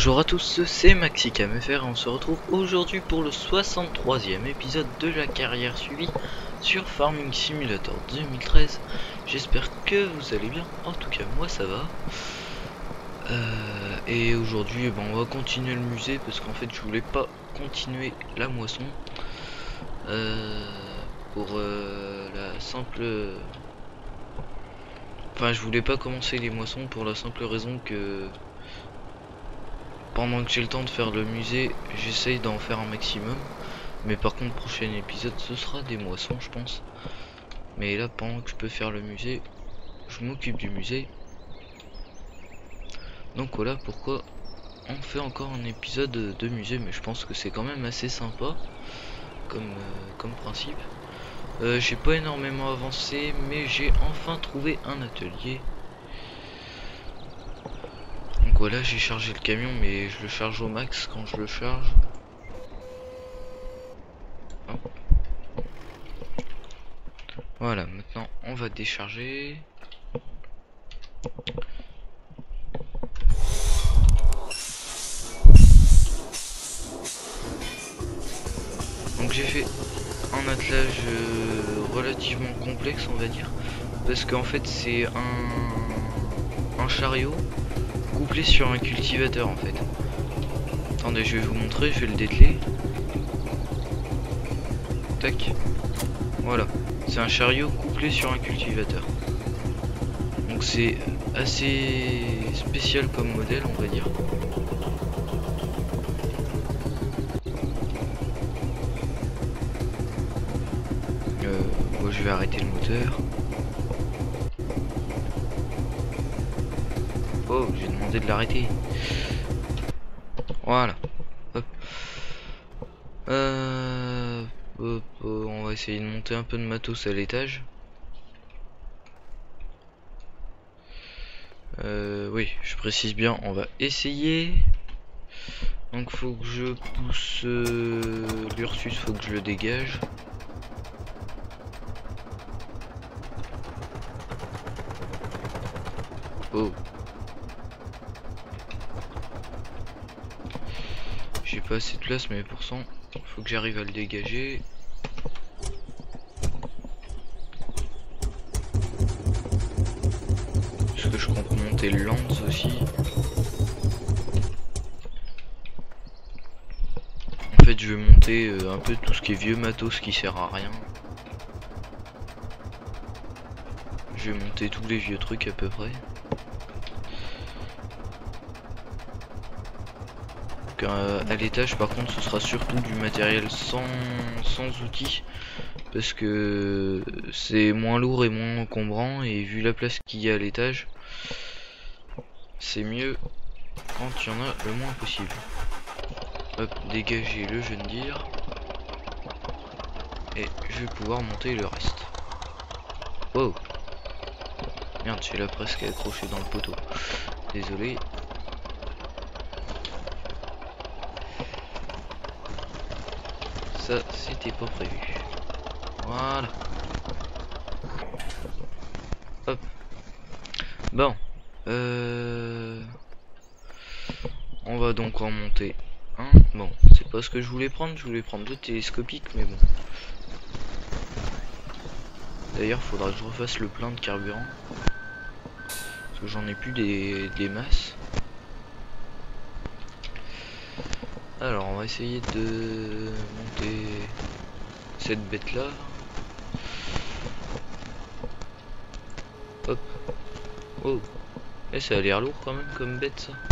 Bonjour à tous, c'est MaxiCamFR et on se retrouve aujourd'hui pour le 63e épisode de la carrière suivie sur Farming Simulator 2013. J'espère que vous allez bien, en tout cas moi ça va. Euh, et aujourd'hui bon, on va continuer le musée parce qu'en fait je voulais pas continuer la moisson. Euh, pour euh, la simple... Enfin je voulais pas commencer les moissons pour la simple raison que pendant que j'ai le temps de faire le musée, j'essaye d'en faire un maximum. Mais par contre, prochain épisode, ce sera des moissons, je pense. Mais là, pendant que je peux faire le musée, je m'occupe du musée. Donc voilà pourquoi on fait encore un épisode de musée. Mais je pense que c'est quand même assez sympa comme, euh, principe. Euh, j'ai pas énormément avancé, mais j'ai enfin trouvé un atelier voilà, j'ai chargé le camion, mais je le charge au max quand je le charge. Voilà, maintenant on va décharger. Donc j'ai fait un attelage euh, relativement complexe on va dire parce qu'en fait c'est un, un chariot couplé sur un cultivateur en fait. Attendez, je vais vous montrer, je vais le dételer. Tac. Voilà. C'est un chariot couplé sur un cultivateur. Donc c'est assez spécial comme modèle, on va dire. Euh, je vais arrêter le moteur. Oh, j'ai demandé de l'arrêter. Voilà. Euh, on va essayer de monter un peu de matos à l'étage. Euh, oui, je précise bien, on va essayer. Donc faut que je pousse euh, l'Ursus, faut que je le dégage. Oh. J'ai pas assez place mais pour ça faut que j'arrive à le dégager. Parce que je compte monter lance aussi. En fait je vais monter euh, un peu tout ce qui est vieux matos qui sert à rien. Je vais monter tous les vieux trucs à peu près. À l'étage par contre ce sera surtout du matériel sans, outils parce que c'est moins lourd et moins encombrant et vu la place qu'il y a à l'étage c'est mieux quand il y en a le moins possible. Hop dégager le jeune dire. Et je vais pouvoir monter le reste. Oh merde j'ai la presque accroché dans le poteau. Désolé c'était pas prévu. Voilà. Hop. Bon. Euh... On va donc en monter un. Bon, c'est pas ce que je voulais prendre. Je voulais prendre deux télescopiques, mais bon. D'ailleurs, faudra que je refasse le plein de carburant. Parce que j'en ai plus des masses. Alors on va essayer de monter cette bête là. Hop. Oh. Et eh, ça a l'air lourd quand même comme bête ça.